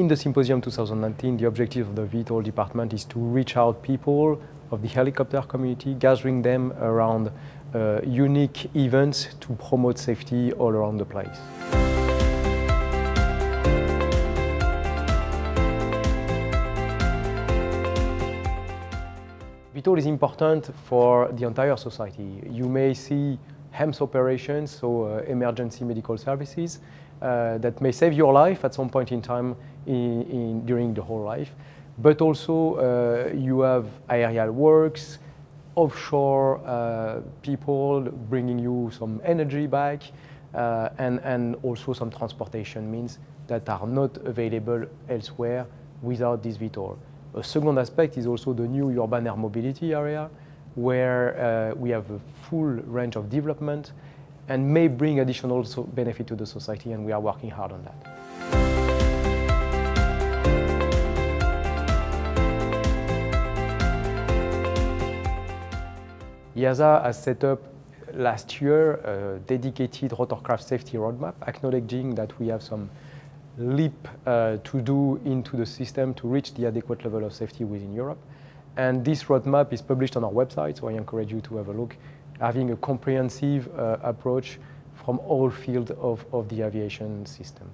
in the Symposium 2019, the objective of the VTOL department is to reach out people of the helicopter community, gathering them around uh, unique events to promote safety all around the place. VTOL is important for the entire society. You may see HEMS operations, so uh, emergency medical services, uh, that may save your life at some point in time in, in, during the whole life. But also uh, you have aerial works, offshore uh, people bringing you some energy back, uh, and, and also some transportation means that are not available elsewhere without this VTOL. A second aspect is also the new urban air mobility area, where uh, we have a full range of development and may bring additional so benefit to the society, and we are working hard on that. EASA has set up last year a dedicated rotorcraft safety roadmap, acknowledging that we have some leap uh, to do into the system to reach the adequate level of safety within Europe. And this roadmap is published on our website, so I encourage you to have a look, having a comprehensive uh, approach from all fields of, of the aviation system.